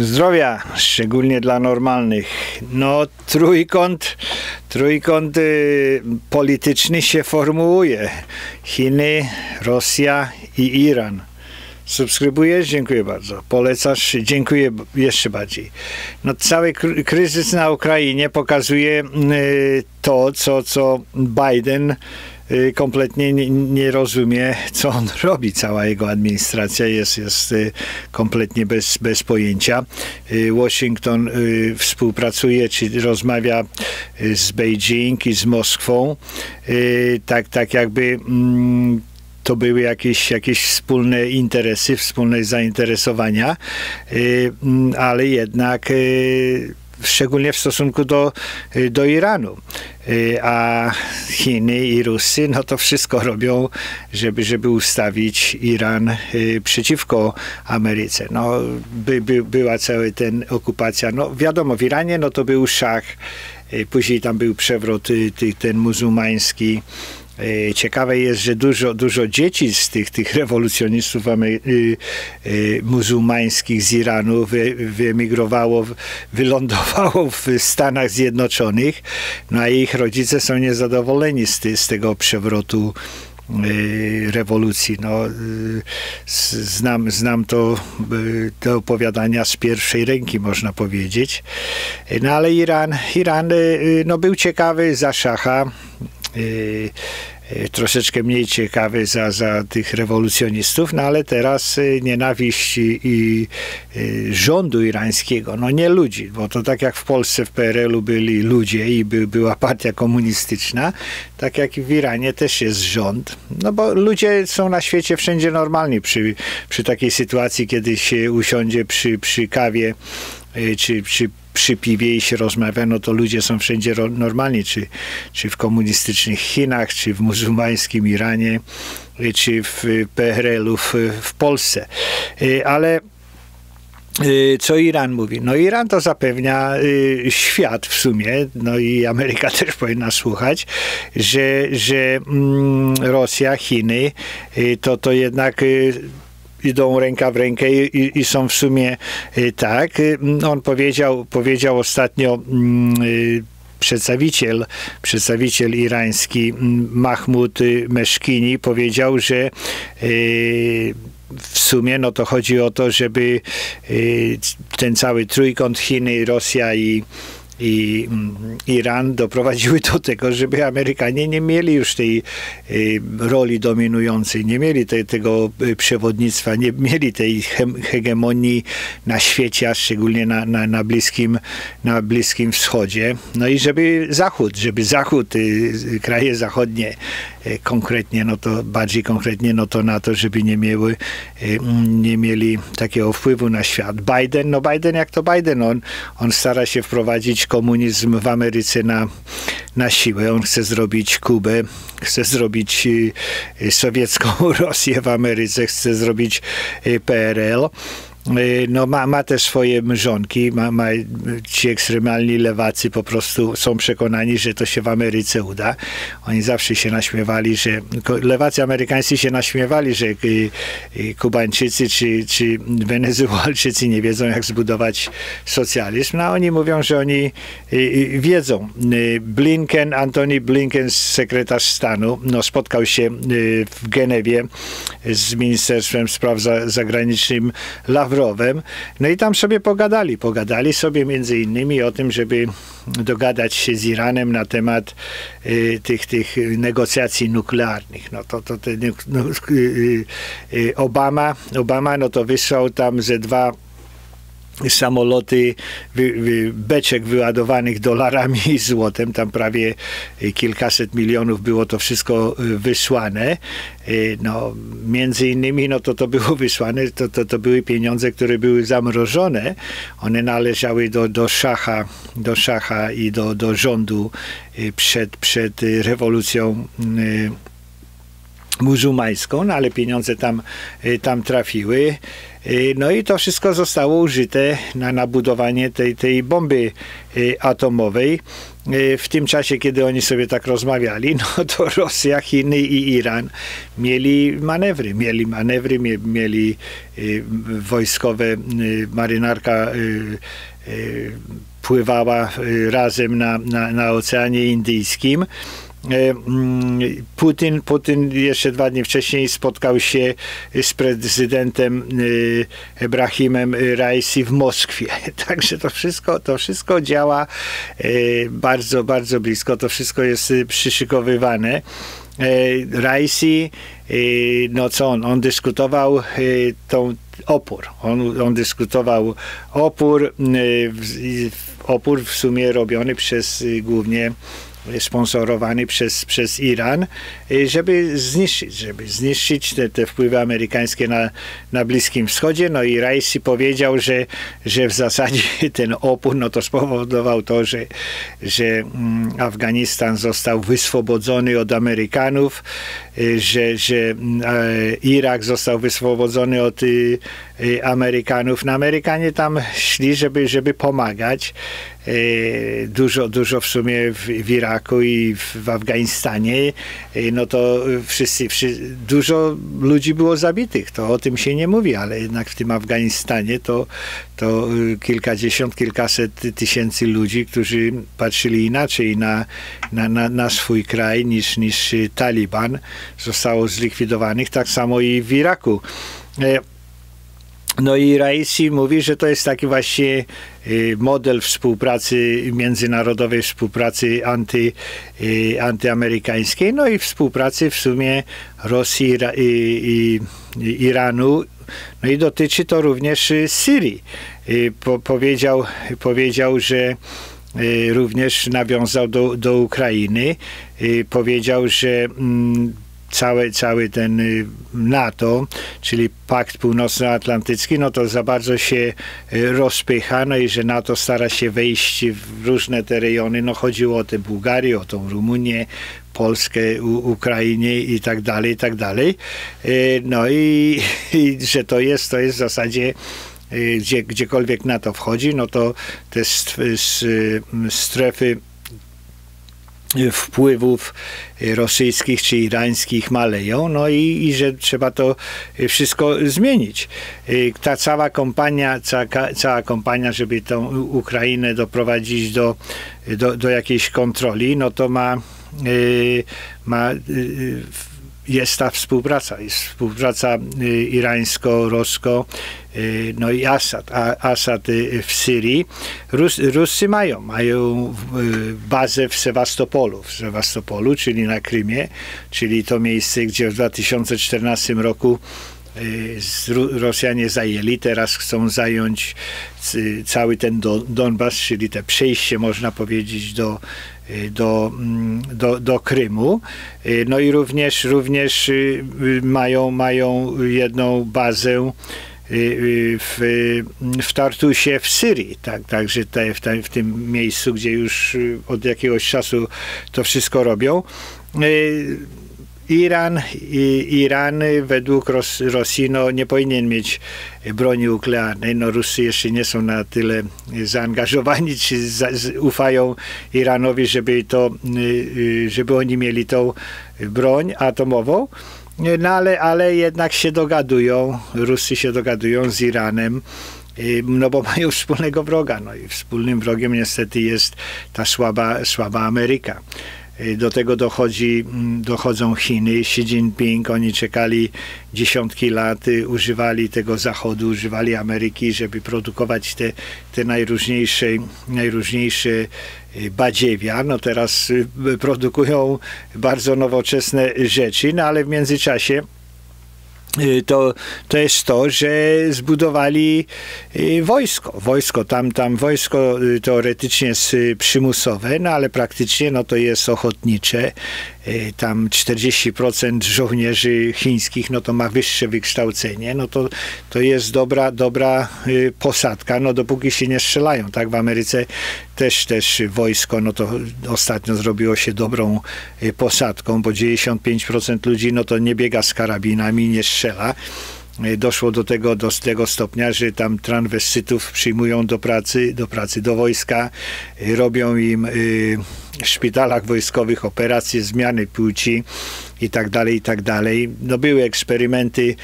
Zdrowia, szczególnie dla normalnych. No, trójkąt, trójkąt y, polityczny się formułuje. Chiny, Rosja i Iran. Subskrybujesz? Dziękuję bardzo. Polecasz? Dziękuję jeszcze bardziej. No, cały kryzys na Ukrainie pokazuje y, to, co, co Biden kompletnie nie, nie, rozumie, co on robi. Cała jego administracja jest, jest y, kompletnie bez, bez pojęcia. Y, Washington współpracuje, czy rozmawia z Beijing i z Moskwą, tak, tak jakby mm, to były jakieś, jakieś wspólne interesy, wspólne zainteresowania, mm, ale jednak szczególnie w stosunku do, y, do Iranu. Y, a Chiny i Rusy, no to wszystko robią, żeby, żeby ustawić Iran y, przeciwko Ameryce. No, by, by, była cała ten okupacja. No, wiadomo, w Iranie no to był szach, później tam był przewrot ten muzułmański, E, ciekawe jest, że dużo, dużo dzieci z tych, tych rewolucjonistów y, y, muzułmańskich z Iranu wy, wyemigrowało, wylądowało w Stanach Zjednoczonych, no a ich rodzice są niezadowoleni z, z tego przewrotu y, rewolucji. No, znam, znam to, te opowiadania z pierwszej ręki, można powiedzieć. No ale Iran, Iran no, był ciekawy za szacha. Y, y, troszeczkę mniej ciekawy za, za tych rewolucjonistów, no ale teraz y, nienawiść i, rządu irańskiego, no nie ludzi, bo to tak jak w Polsce w PRL-u byli ludzie i by, była partia komunistyczna, tak jak w Iranie też jest rząd, no bo ludzie są na świecie wszędzie normalni przy, przy takiej sytuacji, kiedy się usiądzie przy, przy kawie czy, czy przy piwie i się rozmawia, no to ludzie są wszędzie normalni, czy, czy w komunistycznych Chinach, czy w muzułmańskim Iranie, czy w PRL-u w, w Polsce. Ale co Iran mówi? No Iran to zapewnia świat w sumie, no i Ameryka też powinna słuchać, że, że mm, Rosja, Chiny to, to jednak idą ręka w rękę i, i, są w sumie y, tak. Y, on powiedział, powiedział ostatnio mm, y, przedstawiciel, przedstawiciel irański mm, Mahmud Meszkini powiedział, że w sumie no to chodzi o to, żeby ten cały trójkąt Chiny, Rosja i i mm, Iran doprowadziły do tego, żeby Amerykanie nie mieli już tej y, roli dominującej, nie mieli te, tego y, przewodnictwa, nie mieli tej hegemonii na świecie, a szczególnie na, na, na, bliskim, na Bliskim Wschodzie. No i żeby Zachód, żeby Zachód, y, kraje zachodnie konkretnie, no to bardziej konkretnie, no to na to, żeby nie miały, nie mieli takiego wpływu na świat. Biden, no Biden jak to Biden, on, on stara się wprowadzić komunizm w Ameryce na, na siłę. On chce zrobić Kubę, chce zrobić y, sowiecką Rosję w Ameryce, chce zrobić PRL. Y, no ma, ma te swoje mrzonki, ma, ma, ci ekstremalni lewacy po prostu są przekonani, że to się w Ameryce uda. Oni zawsze się naśmiewali, że lewacy amerykańscy się naśmiewali, że y, y, Kubańczycy czy, czy Wenezuelczycy nie wiedzą, jak zbudować socjalizm. No oni mówią, że oni wiedzą. Blinken, Antony Blinken, sekretarz stanu, no, spotkał się w Genewie z Ministerstwem Spraw Zagranicznych Lavrov No i tam sobie pogadali. Pogadali sobie między innymi o tym, żeby dogadać się z Iranem na temat y, tych, tych negocjacji nuklearnych. No to, to te, no, y, y, Obama, Obama no to wysłał tam ze dwa samoloty wy, wy, beczek wyładowanych dolarami i złotem, tam prawie kilkaset milionów było to wszystko y, wysłane. Y, no, między innymi no to, to było wysłane, to, to, to były pieniądze, które były zamrożone. One należały do, do szacha, do szacha i do, do rządu y, przed, przed rewolucją muzułmańską, no ale pieniądze tam, tam trafiły. No i to wszystko zostało użyte na nabudowanie tej, tej bomby atomowej. W tym czasie, kiedy oni sobie tak rozmawiali, no to Rosja, Chiny i Iran mieli manewry. Mieli manewry, mieli wojskowe, marynarka pływała razem na, na, na Oceanie Indyjskim. E, mm, Putin, Putin jeszcze dwa dni wcześniej spotkał się z prezydentem e, Ebrahimem Raisi w Moskwie. Także to wszystko, to wszystko działa e, bardzo, bardzo blisko. To wszystko jest przyszykowywane. Raisi, no co on, on dyskutował tą opór. On, on dyskutował opór, opór w sumie robiony przez głównie sponsorowany przez, przez Iran, y, żeby zniszczyć, żeby zniszczyć te, te wpływy amerykańskie na, na Bliskim Wschodzie. No i Raisi powiedział, że, że w zasadzie ten opór no to spowodował to, że, że mm, Afganistan został wyswobodzony od Amerykanów, y, że, że mm, Irak został wyswobodzony od y, Amerykanów. No Amerykanie tam szli, żeby, żeby pomagać. E, dużo, dużo w sumie w, w Iraku i w, w, Afganistanie, e, no to wszyscy, wszyscy, dużo ludzi było zabitych, to o tym się nie mówi, ale jednak w tym Afganistanie to, to kilkadziesiąt, kilkaset tysięcy ludzi, którzy patrzyli inaczej na, na, na, na swój kraj niż, niż Taliban, zostało zlikwidowanych, tak samo i w Iraku. No i Raisi mówi, że to jest taki właśnie y, model współpracy, międzynarodowej współpracy anty, y, antyamerykańskiej, no i współpracy w sumie Rosji i, i Iranu. No i dotyczy to również Syrii. Y, po, powiedział, powiedział, że również nawiązał do, do Ukrainy. Powiedział, że mm, cały, cały ten y, NATO, czyli Pakt Północnoatlantycki, no to za bardzo się y, rozpycha, no i że NATO stara się wejść w różne te rejony, no chodziło o tę Bułgarię, o tą Rumunię, Polskę, U i tak dalej, i tak dalej. Y, no i, i że to jest, to jest w zasadzie gdzie, gdziekolwiek NATO wchodzi, no to te strefy wpływów rosyjskich czy irańskich maleją, no i, i, że trzeba to wszystko zmienić. Ta cała kompania, cała, cała kompania, żeby tą Ukrainę doprowadzić do, do, do jakiejś kontroli, no to ma, ma jest ta współpraca, jest współpraca irańsko-rosko, Y, no i Assad, Assad y, w Syrii. Rus, mają, mają y, bazę w Sewastopolu, w Sewastopolu, czyli na Krymie, czyli to miejsce, gdzie w 2014 roku Rosjanie zajęli, teraz chcą zająć cały ten Donbas, czyli te przejście, można powiedzieć, do, do, mm, do, do Krymu. No i również, również mają, mają jedną bazę Y, y, w, w Tartusie w Syrii. Tak, także te, w, te, w tym miejscu, gdzie już y, od jakiegoś czasu to wszystko robią. Iran, Iran według Ros, Rosji no, nie powinien mieć broni nuklearnej. No, Rusy jeszcze nie są na tyle zaangażowani, czy za, ufają Iranowi, żeby, to, żeby oni mieli tą broń atomową. No ale, ale jednak się dogadują, Rusy się dogadują z Iranem, y, no bo mają wspólnego wroga. No i wspólnym wrogiem niestety jest ta słaba, słaba Ameryka. Y, do tego dochodzi, mm, dochodzą Chiny, Xi Jinping, oni czekali dziesiątki lat, y, używali tego Zachodu, używali Ameryki, żeby produkować te, te najróżniejsze, najróżniejsze y, badziewia. No teraz produkują bardzo nowoczesne rzeczy, no ale w międzyczasie to, to jest to, że zbudowali y, wojsko. Wojsko, tam, tam wojsko y, teoretycznie jest przymusowe, no ale praktycznie no to jest ochotnicze. Tam 40% żołnierzy chińskich, no to ma wyższe wykształcenie, no to, to jest dobra, dobra posadka, no dopóki się nie strzelają, tak? W Ameryce też, też wojsko, no to ostatnio zrobiło się dobrą posadką, bo 95% ludzi, no to nie biega z karabinami, nie strzela. E, doszło do tego, do tego stopnia, że tam transwestytów przyjmują do pracy, do pracy do wojska, e, robią im e, w szpitalach wojskowych operacje zmiany płci i tak dalej, i tak dalej. No były eksperymenty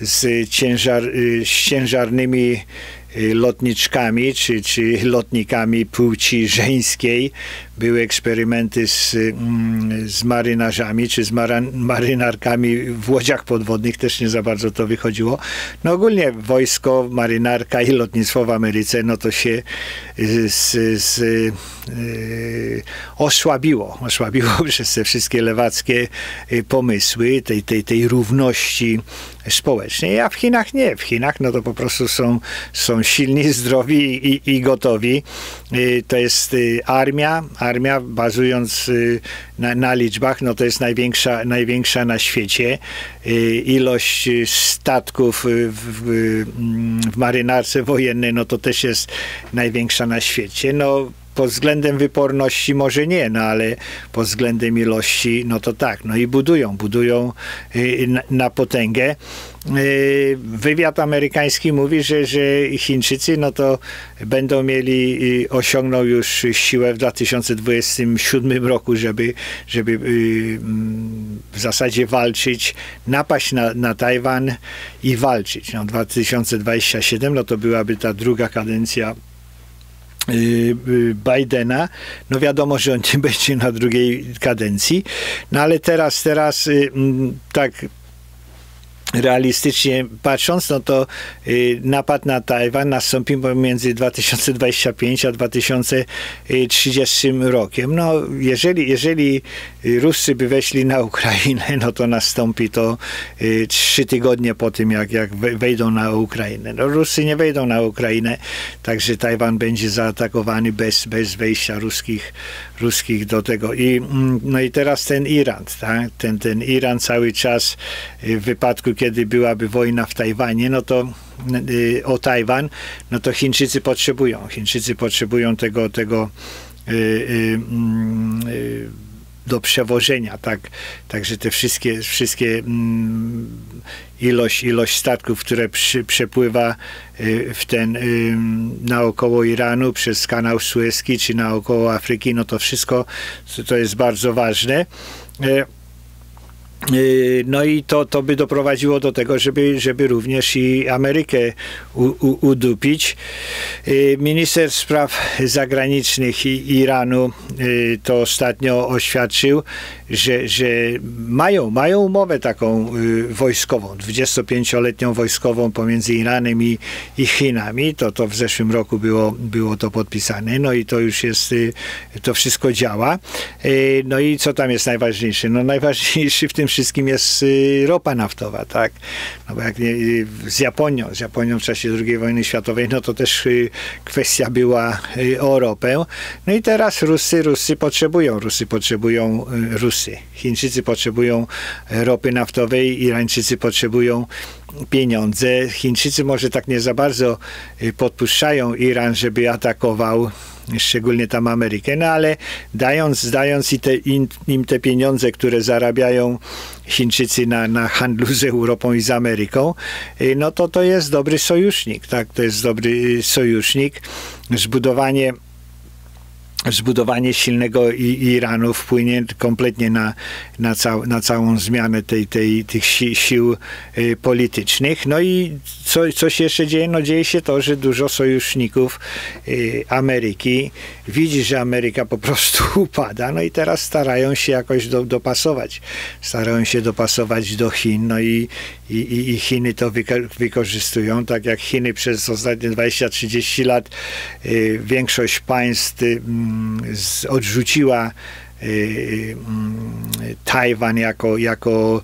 z, ciężar, z ciężarnymi Y, lotniczkami czy, czy lotnikami płci żeńskiej. Były eksperymenty z, mm, z marynarzami czy z marynarkami w łodziach podwodnych, też nie za bardzo to wychodziło. No ogólnie wojsko, marynarka i lotnictwo w Ameryce, no to się y, z, z, y, osłabiło. Osłabiło przez te wszystkie lewackie pomysły tej, tej, tej równości społecznej, a w Chinach nie. W Chinach no to po prostu są, są silni, zdrowi i, i gotowi. Y, to jest y, armia, armia bazując y, na, na, liczbach, no to jest największa, największa na świecie. Ilość statków w, w, w marynarce wojennej, no to też jest największa na świecie. No pod względem wyporności może nie, no ale pod względem ilości, no to tak. No i budują, budują y, na potęgę. Y, wywiad amerykański mówi, że, że Chińczycy no to będą mieli, y, osiągną już siłę w 2027 roku, żeby, żeby w zasadzie walczyć, napaść na, na Tajwan i walczyć. No 2027 no to byłaby ta druga kadencja Bidena, no wiadomo, że on nie będzie na drugiej kadencji, no ale teraz, teraz y, tak realistycznie patrząc, no to y, napad na Tajwan nastąpi pomiędzy 2025 a 2030 rokiem. No, jeżeli, jeżeli Ruscy by weszli na Ukrainę, no to nastąpi to y, trzy tygodnie po tym, jak, jak wejdą na Ukrainę. No, Ruscy nie wejdą na Ukrainę, także Tajwan będzie zaatakowany bez, bez wejścia ruskich, ruskich do tego. I, mm, no i teraz ten Iran, tak? ten, ten Iran cały czas w wypadku, kiedy byłaby wojna w Tajwanie, no to y, o Tajwan, no to Chińczycy potrzebują. Chińczycy potrzebują tego, tego y, y, mm, do przewożenia, tak, także te wszystkie, wszystkie mm, ilość, ilość statków, które przy, przepływa w ten naokoło Iranu przez kanał Suezki czy naokoło Afryki, no to wszystko to jest bardzo ważne. Y, no i to, to by doprowadziło do tego, żeby, żeby również i Amerykę u, u, udupić. Y, minister spraw zagranicznych Iranu y, to ostatnio oświadczył, że, że mają, mają umowę taką wojskową, 25-letnią wojskową pomiędzy Iranem i, i Chinami. To, to w zeszłym roku było, było to podpisane. No i to już jest, to wszystko działa. No i co tam jest najważniejsze? No najważniejszy w tym wszystkim jest y, ropa naftowa, tak? No bo jak y, z Japonią, z Japonią w czasie II wojny światowej, no to też y, kwestia była o ropę. No i teraz Rusy, Rusy potrzebują, Rusy potrzebują Rusy. Chińczycy potrzebują ropy naftowej, Irańczycy potrzebują pieniądze. Chińczycy może tak nie za bardzo podpuszczają Iran, żeby atakował szczególnie tam Amerykę, no ale dając, dając i te, im, im te pieniądze, które zarabiają Chińczycy na, na handlu z Europą i z Ameryką, y, no to to jest dobry sojusznik, tak, to jest dobry sojusznik. Zbudowanie zbudowanie silnego Iranu wpłynie kompletnie na, na, cał, na całą zmianę tej, tej, tych si, sił y, politycznych. No i co, co się jeszcze dzieje? No dzieje się to, że dużo sojuszników y, Ameryki widzi, że Ameryka po prostu upada, no i teraz starają się jakoś do, dopasować. Starają się dopasować do Chin, no i, i, i Chiny to wykorzystują, tak jak Chiny przez ostatnie 20-30 lat y, większość państw z, odrzuciła y, Tajwan jako, jako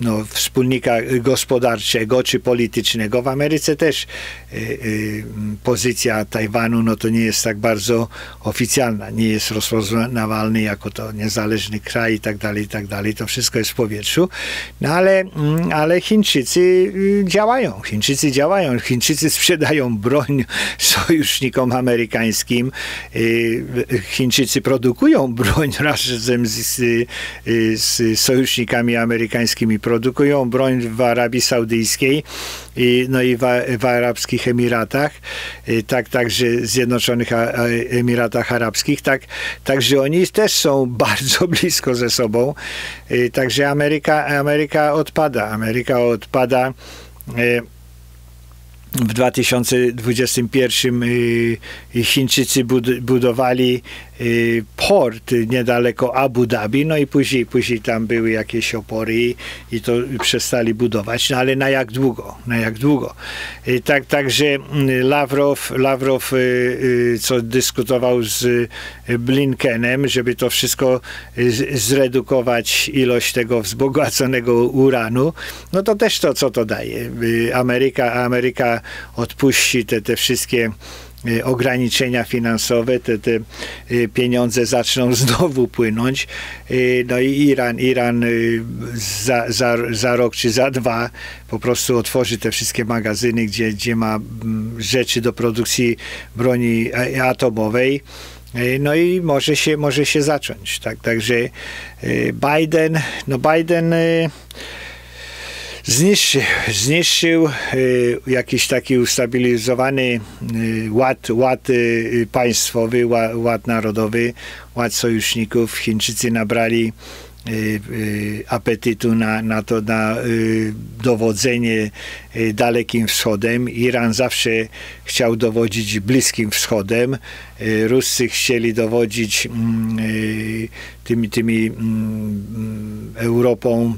no, wspólnika gospodarczego czy politycznego. W Ameryce też y, y, pozycja Tajwanu no, to nie jest tak bardzo oficjalna, nie jest rozpoznawalny jako to niezależny kraj i tak dalej, i tak dalej. To wszystko jest w powietrzu. No ale, mm, ale Chińczycy y, działają. Chińczycy działają. Chińczycy sprzedają broń sojusznikom amerykańskim. Chińczycy produkują broń razem z, z sojusznikami amerykańskimi produkują broń w Arabii Saudyjskiej, no i w, w Arabskich Emiratach, tak także Zjednoczonych Emiratach Arabskich, tak, także oni też są bardzo blisko ze sobą. Także Ameryka, Ameryka odpada. Ameryka odpada w 2021 Chińczycy budowali Y, port niedaleko Abu Dhabi, no i później, później tam były jakieś opory i, i to przestali budować, no ale na jak długo, na jak długo. I tak, także mm, Lawrow, Lawrow, y, y, co dyskutował z Blinkenem, żeby to wszystko zredukować ilość tego wzbogaconego uranu, no to też to, co to daje. Ameryka, Ameryka odpuści te, te wszystkie Y, ograniczenia finansowe, te, te y, pieniądze zaczną znowu płynąć. Y, no i Iran, Iran za, za, za rok czy za dwa po prostu otworzy te wszystkie magazyny, gdzie, gdzie ma rzeczy do produkcji broni atomowej. No i może się, może się zacząć. Tak? Także Biden, no Biden zniszczył, y, jakiś taki ustabilizowany y, ład, ład y, państwowy, ład, ład narodowy, ład sojuszników. Chińczycy nabrali apetytu na, na to, na y, dowodzenie Dalekim Wschodem. Iran zawsze chciał dowodzić Bliskim Wschodem. Ruscy chcieli dowodzić mm, tymi, tymi mm, Europą,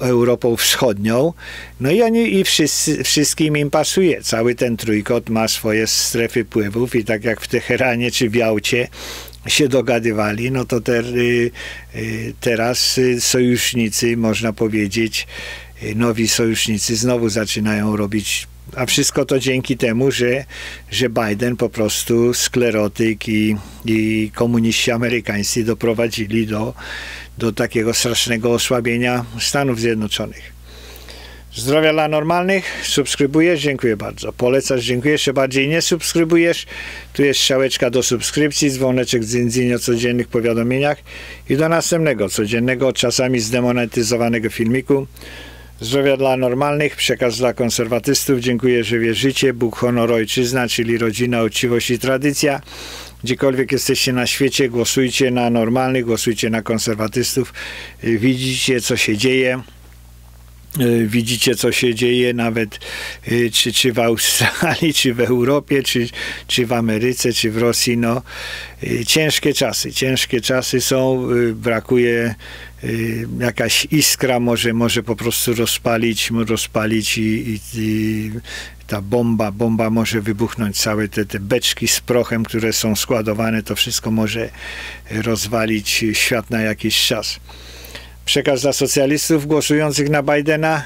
Europą Wschodnią. No i oni i wszyscy, wszystkim im pasuje. Cały ten trójkąt ma swoje strefy wpływów i tak jak w Teheranie czy w Jałcie się dogadywali, no to y, y, teraz y, sojusznicy, można powiedzieć, nowi sojusznicy znowu zaczynają robić a wszystko to dzięki temu, że, że Biden po prostu sklerotyk i, i komuniści amerykańscy doprowadzili do, do takiego strasznego osłabienia Stanów Zjednoczonych. Zdrowia dla normalnych, subskrybujesz, dziękuję bardzo. Polecasz, dziękuję, jeszcze bardziej nie subskrybujesz. Tu jest strzałeczka do subskrypcji, dzwoneczek z dziedzinie o codziennych powiadomieniach i do następnego, codziennego, czasami zdemonetyzowanego filmiku. Zdrowia dla normalnych, przekaz dla konserwatystów. Dziękuję, że wierzycie. Bóg, honor, ojczyzna, czyli rodzina, uczciwość i tradycja. Gdziekolwiek jesteście na świecie, głosujcie na normalnych, głosujcie na konserwatystów. Widzicie, co się dzieje. E, widzicie, co się dzieje nawet e, czy, czy w Australii, czy w Europie, czy, czy w Ameryce, czy w Rosji. No, e, ciężkie czasy, ciężkie czasy są, brakuje jakaś iskra, może, może po prostu rozpalić, rozpalić i, i, i ta bomba, bomba może wybuchnąć, całe te, te beczki z prochem, które są składowane, to wszystko może rozwalić świat na jakiś czas przekaz dla socjalistów głosujących na Bidena.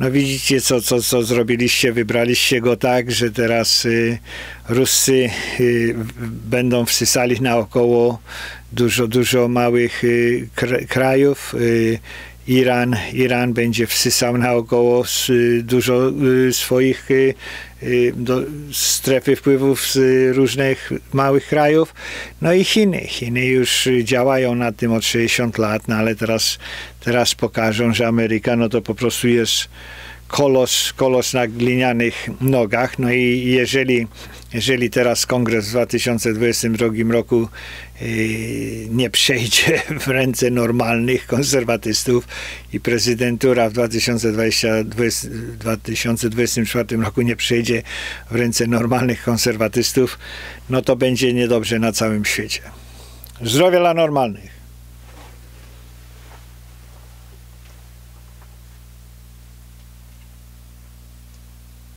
No widzicie, co, co, co zrobiliście, wybraliście go tak, że teraz y, Ruscy y, będą wsysali naokoło dużo, dużo małych y, krajów. Y, Iran, Iran będzie wsysał naokoło dużo y, swoich y, do strefy wpływów z różnych małych krajów. No i Chiny. Chiny już działają na tym od 60 lat, no ale teraz, teraz pokażą, że Ameryka no to po prostu jest kolos, kolos na glinianych nogach. No i jeżeli, jeżeli teraz kongres w 2022 roku yy, nie przejdzie w ręce normalnych konserwatystów i prezydentura w 2020, 2024 roku nie przejdzie w ręce normalnych konserwatystów, no to będzie niedobrze na całym świecie. Zdrowia dla normalnych.